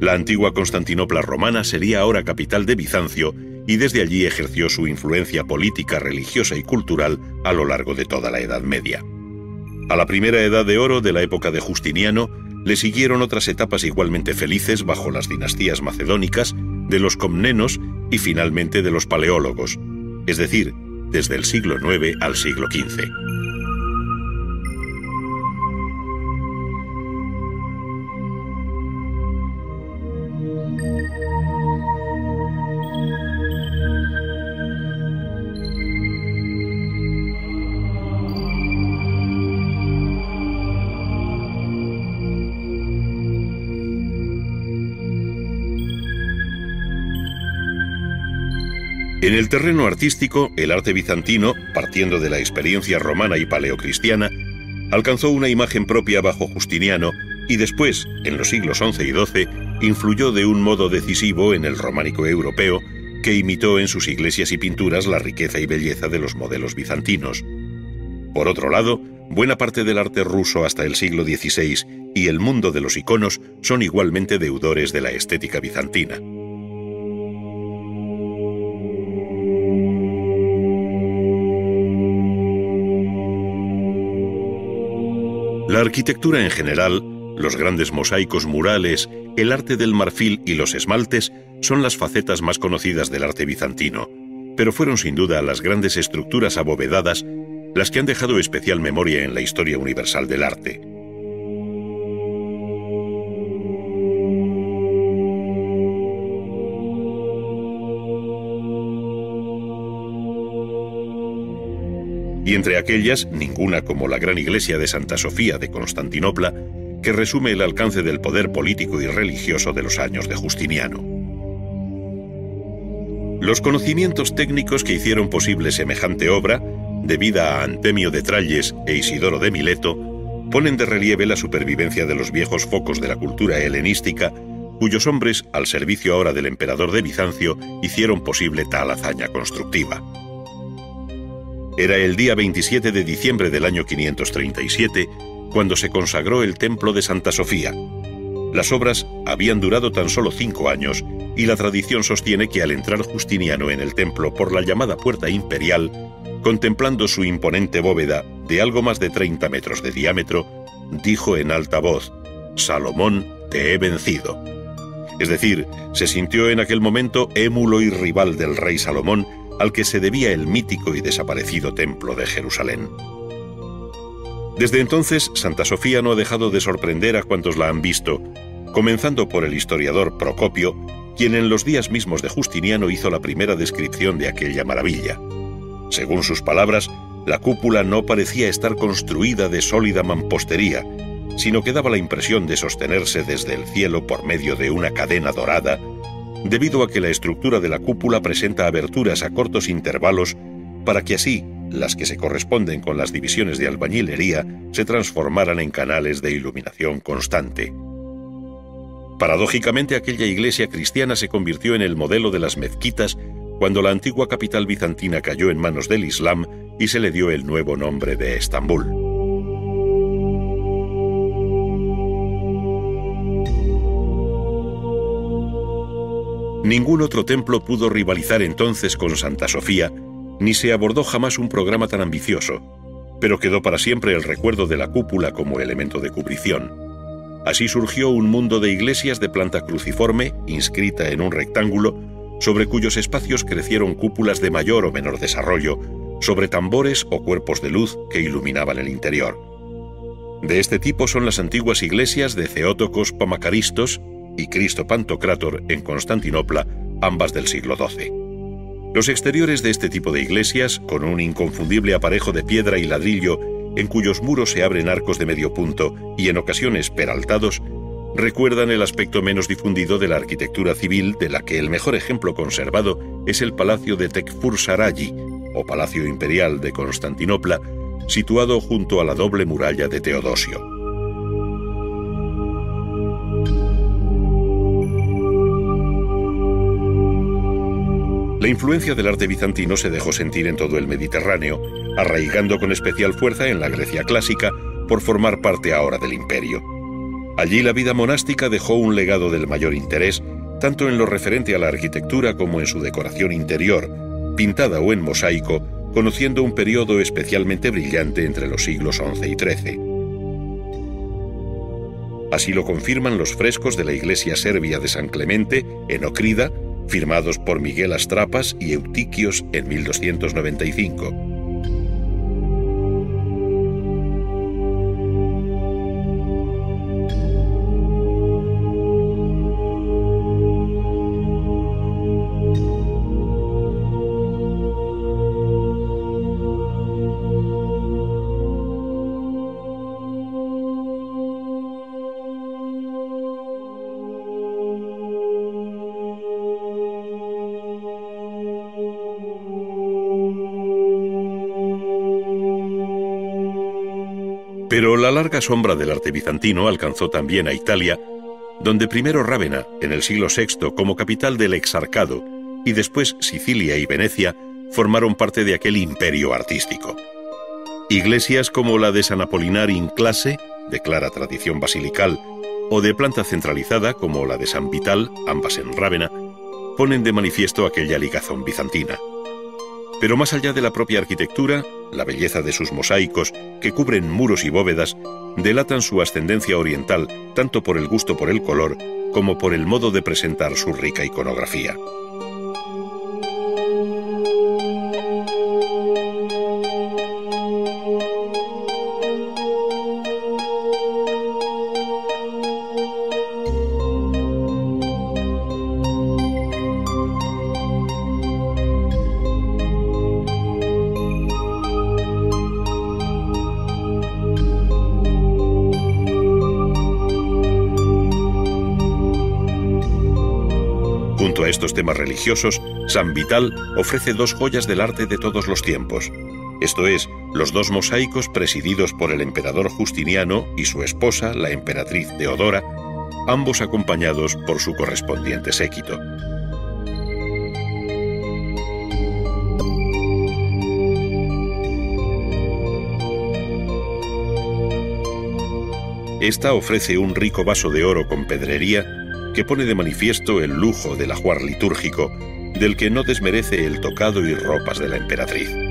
La antigua Constantinopla romana sería ahora capital de Bizancio y desde allí ejerció su influencia política, religiosa y cultural a lo largo de toda la Edad Media. A la primera edad de oro de la época de Justiniano le siguieron otras etapas igualmente felices bajo las dinastías macedónicas, de los comnenos y finalmente de los paleólogos, es decir, desde el siglo IX al siglo XV. En el terreno artístico, el arte bizantino, partiendo de la experiencia romana y paleocristiana, alcanzó una imagen propia bajo Justiniano y después, en los siglos XI y XII, influyó de un modo decisivo en el románico europeo, que imitó en sus iglesias y pinturas la riqueza y belleza de los modelos bizantinos. Por otro lado, buena parte del arte ruso hasta el siglo XVI y el mundo de los iconos son igualmente deudores de la estética bizantina. La arquitectura en general, los grandes mosaicos murales, el arte del marfil y los esmaltes son las facetas más conocidas del arte bizantino, pero fueron sin duda las grandes estructuras abovedadas las que han dejado especial memoria en la historia universal del arte. Y entre aquellas ninguna como la gran iglesia de Santa Sofía de Constantinopla, que resume el alcance del poder político y religioso de los años de Justiniano. Los conocimientos técnicos que hicieron posible semejante obra, debida a Antemio de Tralles e Isidoro de Mileto, ponen de relieve la supervivencia de los viejos focos de la cultura helenística, cuyos hombres, al servicio ahora del emperador de Bizancio, hicieron posible tal hazaña constructiva. Era el día 27 de diciembre del año 537 cuando se consagró el templo de Santa Sofía. Las obras habían durado tan solo cinco años y la tradición sostiene que al entrar Justiniano en el templo por la llamada puerta imperial, contemplando su imponente bóveda de algo más de 30 metros de diámetro, dijo en alta voz, Salomón, te he vencido. Es decir, se sintió en aquel momento émulo y rival del rey Salomón al que se debía el mítico y desaparecido templo de Jerusalén. Desde entonces, Santa Sofía no ha dejado de sorprender a cuantos la han visto, comenzando por el historiador Procopio, quien en los días mismos de Justiniano hizo la primera descripción de aquella maravilla. Según sus palabras, la cúpula no parecía estar construida de sólida mampostería, sino que daba la impresión de sostenerse desde el cielo por medio de una cadena dorada debido a que la estructura de la cúpula presenta aberturas a cortos intervalos para que así las que se corresponden con las divisiones de albañilería se transformaran en canales de iluminación constante. Paradójicamente aquella iglesia cristiana se convirtió en el modelo de las mezquitas cuando la antigua capital bizantina cayó en manos del Islam y se le dio el nuevo nombre de Estambul. Ningún otro templo pudo rivalizar entonces con Santa Sofía, ni se abordó jamás un programa tan ambicioso, pero quedó para siempre el recuerdo de la cúpula como elemento de cubrición. Así surgió un mundo de iglesias de planta cruciforme, inscrita en un rectángulo, sobre cuyos espacios crecieron cúpulas de mayor o menor desarrollo, sobre tambores o cuerpos de luz que iluminaban el interior. De este tipo son las antiguas iglesias de Ceótocos Pamacaristos y Cristo Pantocrátor en Constantinopla, ambas del siglo XII. Los exteriores de este tipo de iglesias, con un inconfundible aparejo de piedra y ladrillo en cuyos muros se abren arcos de medio punto y en ocasiones peraltados, recuerdan el aspecto menos difundido de la arquitectura civil de la que el mejor ejemplo conservado es el Palacio de Tekfursarayi, o Palacio Imperial de Constantinopla, situado junto a la doble muralla de Teodosio. La influencia del arte bizantino se dejó sentir en todo el Mediterráneo, arraigando con especial fuerza en la Grecia clásica por formar parte ahora del imperio. Allí la vida monástica dejó un legado del mayor interés, tanto en lo referente a la arquitectura como en su decoración interior, pintada o en mosaico, conociendo un periodo especialmente brillante entre los siglos XI y XIII. Así lo confirman los frescos de la iglesia serbia de San Clemente, en Ocrida, firmados por Miguel Astrapas y Eutiquios en 1295. Pero la larga sombra del arte bizantino alcanzó también a Italia, donde primero Rávena, en el siglo VI, como capital del exarcado, y después Sicilia y Venecia, formaron parte de aquel imperio artístico. Iglesias como la de San Apolinar in Clase, de clara tradición basilical, o de planta centralizada como la de San Vital, ambas en Rávena, ponen de manifiesto aquella ligazón bizantina. Pero más allá de la propia arquitectura, la belleza de sus mosaicos, que cubren muros y bóvedas, delatan su ascendencia oriental tanto por el gusto por el color como por el modo de presentar su rica iconografía. Temas religiosos, San Vital ofrece dos joyas del arte de todos los tiempos. Esto es, los dos mosaicos presididos por el emperador Justiniano y su esposa, la emperatriz Teodora, ambos acompañados por su correspondiente séquito. Esta ofrece un rico vaso de oro con pedrería que pone de manifiesto el lujo del ajuar litúrgico, del que no desmerece el tocado y ropas de la emperatriz.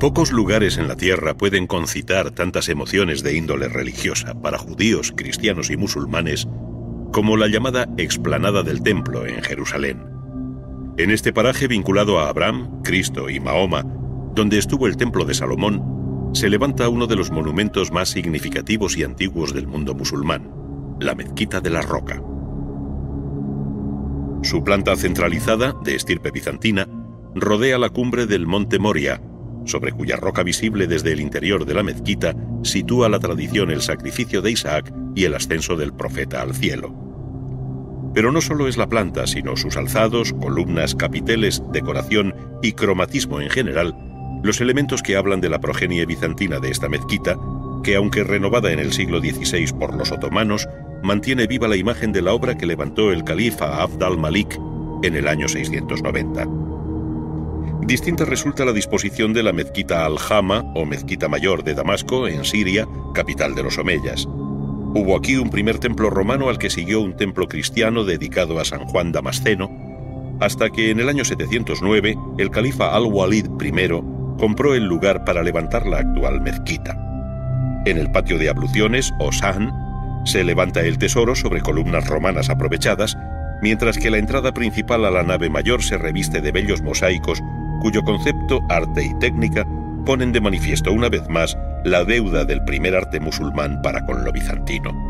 Pocos lugares en la tierra pueden concitar tantas emociones de índole religiosa para judíos, cristianos y musulmanes como la llamada explanada del templo en Jerusalén. En este paraje vinculado a Abraham, Cristo y Mahoma, donde estuvo el templo de Salomón, se levanta uno de los monumentos más significativos y antiguos del mundo musulmán, la Mezquita de la Roca. Su planta centralizada, de estirpe bizantina, rodea la cumbre del monte Moria, sobre cuya roca visible desde el interior de la mezquita sitúa la tradición el sacrificio de Isaac y el ascenso del profeta al cielo. Pero no solo es la planta, sino sus alzados, columnas, capiteles, decoración y cromatismo en general, los elementos que hablan de la progenie bizantina de esta mezquita, que aunque renovada en el siglo XVI por los otomanos, mantiene viva la imagen de la obra que levantó el califa Abd al-Malik en el año 690. Distinta resulta la disposición de la mezquita al-Hama o mezquita mayor de Damasco, en Siria, capital de los Omeyas. Hubo aquí un primer templo romano al que siguió un templo cristiano dedicado a San Juan Damasceno, hasta que en el año 709 el califa al-Walid I compró el lugar para levantar la actual mezquita. En el patio de abluciones, o San, se levanta el tesoro sobre columnas romanas aprovechadas, mientras que la entrada principal a la nave mayor se reviste de bellos mosaicos cuyo concepto, arte y técnica ponen de manifiesto una vez más la deuda del primer arte musulmán para con lo bizantino.